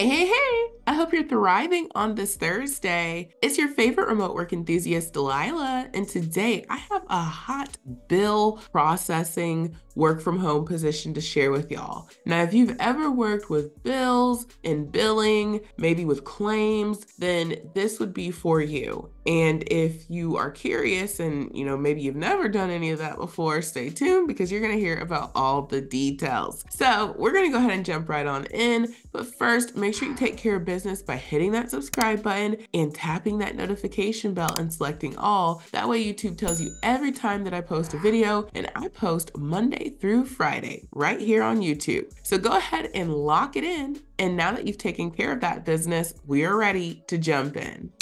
Hey, hey, hey! I hope you're thriving on this Thursday. It's your favorite remote work enthusiast, Delilah, and today I have a hot bill processing work from home position to share with y'all. Now, if you've ever worked with bills and billing, maybe with claims, then this would be for you. And if you are curious and, you know, maybe you've never done any of that before, stay tuned because you're going to hear about all the details. So, we're going to go ahead and jump right on in. But first, make sure you take care of business by hitting that subscribe button and tapping that notification bell and selecting all. That way, YouTube tells you every time that I post a video, and I post Monday through Friday right here on YouTube. So, go ahead and lock it in. And now that you've taken care of that business, we are ready to jump in.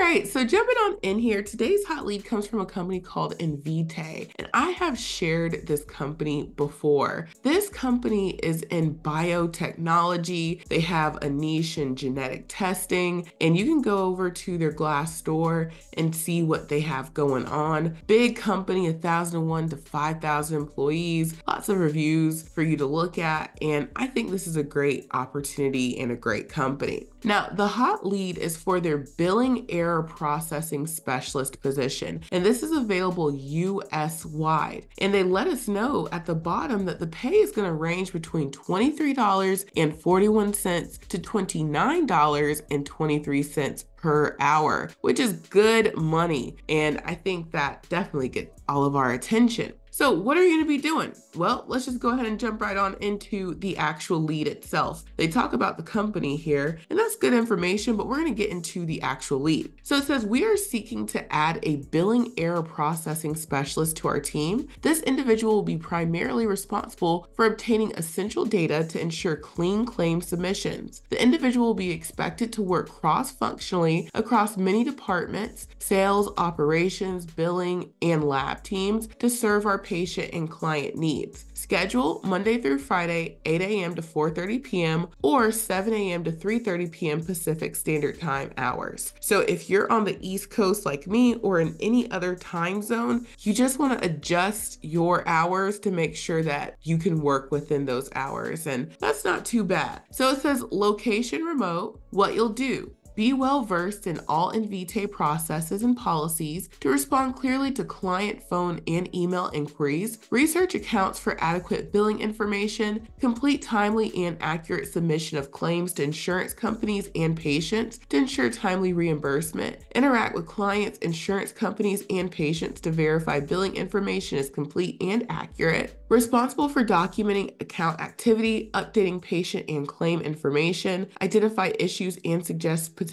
Right, so jumping on in here, today's hot lead comes from a company called Invitae, and I have shared this company before. This company is in biotechnology. They have a niche in genetic testing, and you can go over to their glass Glassdoor and see what they have going on. Big company, 1,001 to 5,000 employees, lots of reviews for you to look at, and I think this is a great opportunity and a great company. Now, the hot lead is for their billing error processing specialist position, and this is available US wide. And they let us know at the bottom that the pay is going to range between $23.41 to $29.23 per hour, which is good money. And I think that definitely gets all of our attention. So, what are you going to be doing? Well, let's just go ahead and jump right on into the actual lead itself. They talk about the company here, and that's good information, but we're going to get into the actual lead. So, it says we are seeking to add a billing error processing specialist to our team. This individual will be primarily responsible for obtaining essential data to ensure clean claim submissions. The individual will be expected to work cross functionally across many departments sales, operations, billing, and lab teams to serve our patient and client needs. Schedule Monday through Friday, 8 a.m. to 4:30 p.m. or 7 a.m. to 3:30 p.m. Pacific Standard Time hours. So if you're on the East Coast like me or in any other time zone, you just want to adjust your hours to make sure that you can work within those hours and that's not too bad. So it says location remote, what you'll do be well versed in all Invitae processes and policies to respond clearly to client phone and email inquiries, research accounts for adequate billing information, complete timely and accurate submission of claims to insurance companies and patients to ensure timely reimbursement, interact with clients, insurance companies, and patients to verify billing information is complete and accurate, responsible for documenting account activity, updating patient and claim information, identify issues and suggest potential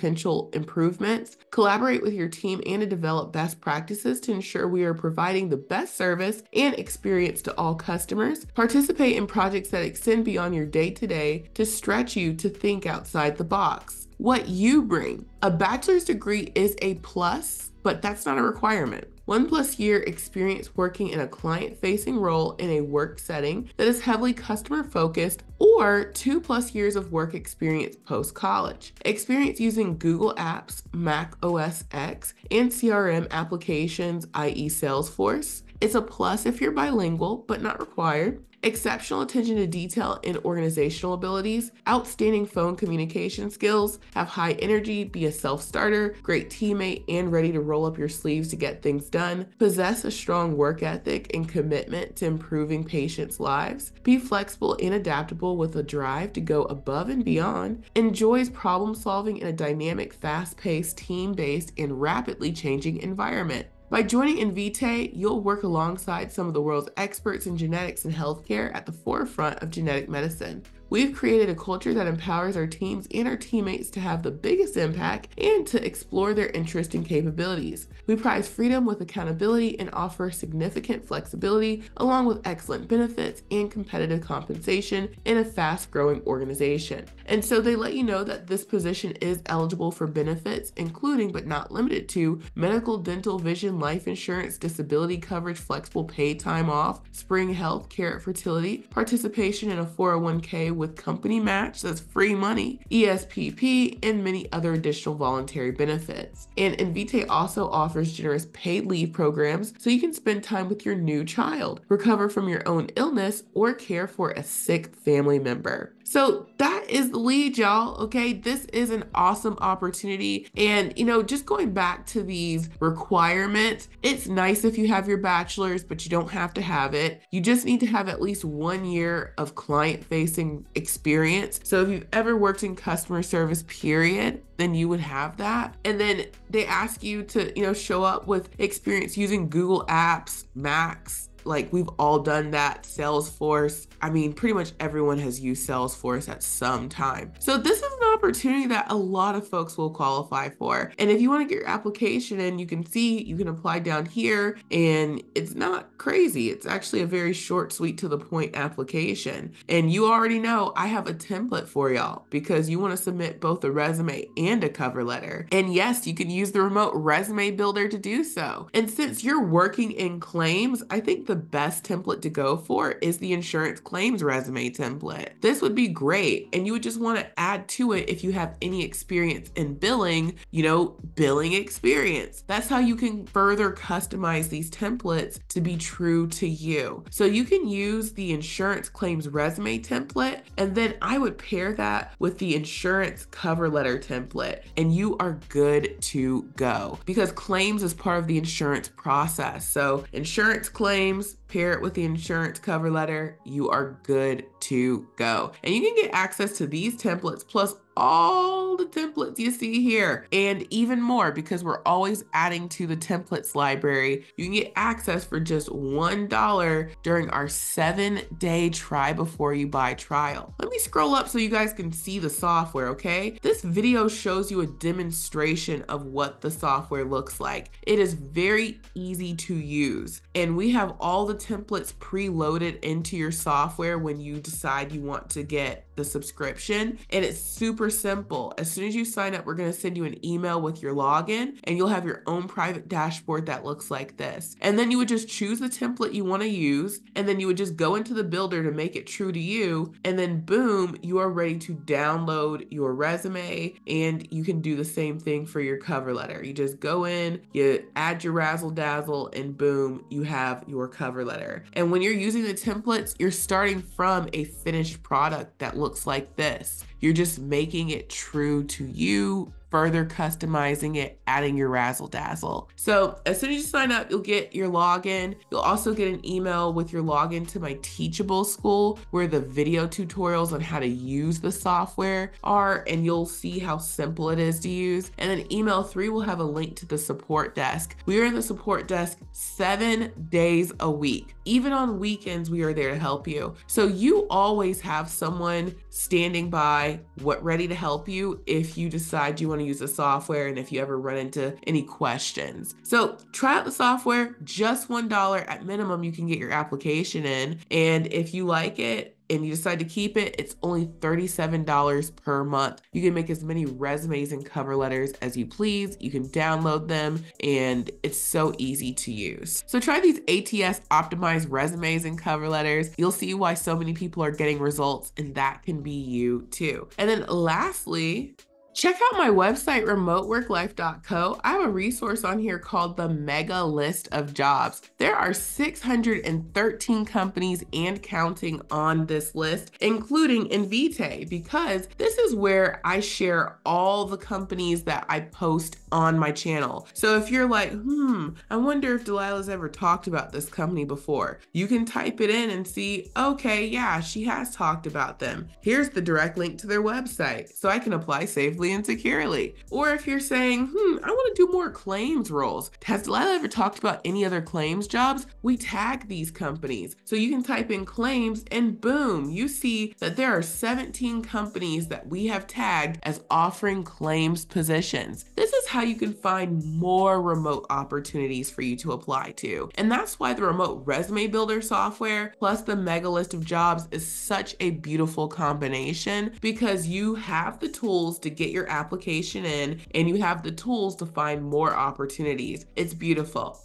improvements, collaborate with your team, and to develop best practices to ensure we are providing the best service and experience to all customers. Participate in projects that extend beyond your day to day to stretch you to think outside the box. What you bring. A bachelor's degree is a plus, but that's not a requirement. One plus year experience working in a client facing role in a work setting that is heavily customer focused, or two plus years of work experience post college. Experience using Google Apps, Mac OS X, and CRM applications, i.e., Salesforce. It's a plus if you're bilingual, but not required. Exceptional attention to detail and organizational abilities, outstanding phone communication skills, have high energy, be a self starter, great teammate, and ready to roll up your sleeves to get things done, possess a strong work ethic and commitment to improving patients' lives, be flexible and adaptable with a drive to go above and beyond, enjoys problem solving in a dynamic, fast paced, team based, and rapidly changing environment. By joining Invitae, you'll work alongside some of the world's experts in genetics and healthcare at the forefront of genetic medicine. We've created a culture that empowers our teams and our teammates to have the biggest impact and to explore their interests and capabilities. We prize freedom with accountability and offer significant flexibility, along with excellent benefits and competitive compensation in a fast growing organization. And so they let you know that this position is eligible for benefits, including but not limited to medical, dental, vision, life insurance, disability coverage, flexible pay time off, spring health, Carrot fertility, participation in a 401k with company match, that's free money, ESPP, and many other additional voluntary benefits. And Invitae also offers generous paid leave programs so you can spend time with your new child, recover from your own illness, or care for a sick family member. So that is the lead, y'all. Okay. This is an awesome opportunity. And, you know, just going back to these requirements, it's nice if you have your bachelor's, but you don't have to have it. You just need to have at least one year of client facing experience. So if you've ever worked in customer service, period, then you would have that. And then they ask you to, you know, show up with experience using Google Apps, Macs, like we've all done that. Salesforce. I mean, pretty much everyone has used Salesforce at some time. So this is opportunity that a lot of folks will qualify for. And if you want to get your application in, you can see you can apply down here and it's not crazy. It's actually a very short, sweet to the point application. And you already know I have a template for y'all because you want to submit both a resume and a cover letter. And yes, you can use the remote resume builder to do so. And since you're working in claims, I think the best template to go for is the insurance claims resume template. This would be great. And you would just want to add to it if you have any experience in billing, you know, billing experience. That's how you can further customize these templates to be true to you. So you can use the insurance claims resume template, and then I would pair that with the insurance cover letter template, and you are good to go because claims is part of the insurance process. So, insurance claims pair it with the insurance cover letter, you are good to go. And you can get access to these templates plus all the templates you see here and even more because we're always adding to the templates library. You can get access for just $1 during our seven day try before you buy trial. Let me scroll up so you guys can see the software, okay? This video shows you a demonstration of what the software looks like. It is very easy to use and we have all the templates preloaded into your software when you decide you want to get the subscription and it's super simple. As soon as you sign up, we're going to send you an email with your login and you'll have your own private dashboard that looks like this. And then you would just choose the template you want to use and then you would just go into the builder to make it true to you and then boom, you are ready to download your resume and you can do the same thing for your cover letter. You just go in, you add your razzle dazzle and boom, you have your cover letter. And when you're using the templates, you're starting from a finished product that looks like this. You're just making it true to you further customizing it, adding your razzle dazzle. So as soon as you sign up, you'll get your login. You'll also get an email with your login to my Teachable School, where the video tutorials on how to use the software are, and you'll see how simple it is to use. And then email three will have a link to the support desk. We are in the support desk seven days a week. Even on weekends, we are there to help you. So you always have someone standing by, what ready to help you if you decide you want to use the software and if you ever run into any questions. So try out the software, just $1 at minimum, you can get your application in. And if you like it, and you decide to keep it, it's only $37 per month. You can make as many resumes and cover letters as you please. You can download them and it's so easy to use. So try these ATS optimized resumes and cover letters. You'll see why so many people are getting results and that can be you too. And then lastly, Check out my website, remoteworklife.co. I have a resource on here called the Mega List of Jobs. There are 613 companies and counting on this list, including Invitae, because this is where I share all the companies that I post on my channel. So if you're like, hmm, I wonder if Delilah's ever talked about this company before, you can type it in and see, okay, yeah, she has talked about them. Here's the direct link to their website so I can apply safely safely and securely. Or if you're saying, hmm, I want to do more claims roles. Has Delilah ever talked about any other claims jobs? We tag these companies. So you can type in claims and boom, you see that there are 17 companies that we have tagged as offering claims positions. This is how you can find more remote opportunities for you to apply to. And that's why the remote resume builder software plus the mega list of jobs is such a beautiful combination because you have the tools to get your application in and you have the tools to find more opportunities. It's beautiful.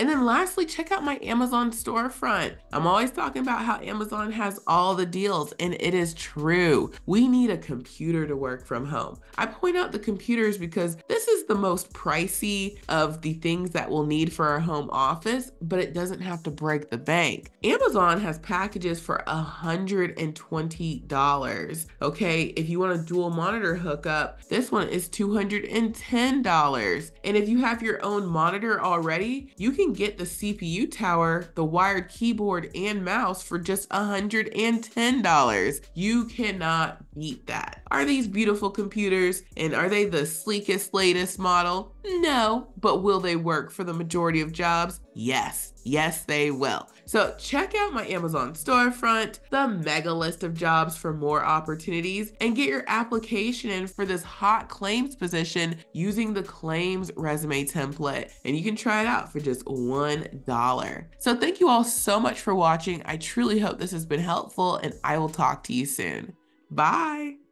And then lastly, check out my Amazon storefront. I'm always talking about how Amazon has all the deals, and it is true. We need a computer to work from home. I point out the computers because this is the most pricey of the things that we'll need for our home office, but it doesn't have to break the bank. Amazon has packages for $120. Okay, if you want a dual monitor hookup, this one is $210. And if you have your own monitor already, you get the CPU tower, the wired keyboard, and mouse for just $110. You cannot beat that. Are these beautiful computers and are they the sleekest, latest model? No, but will they work for the majority of jobs? Yes, yes, they will. So check out my Amazon storefront, the mega list of jobs for more opportunities, and get your application in for this hot claims position using the claims resume template. And you can try it out for just $1. So thank you all so much for watching. I truly hope this has been helpful, and I will talk to you soon. Bye.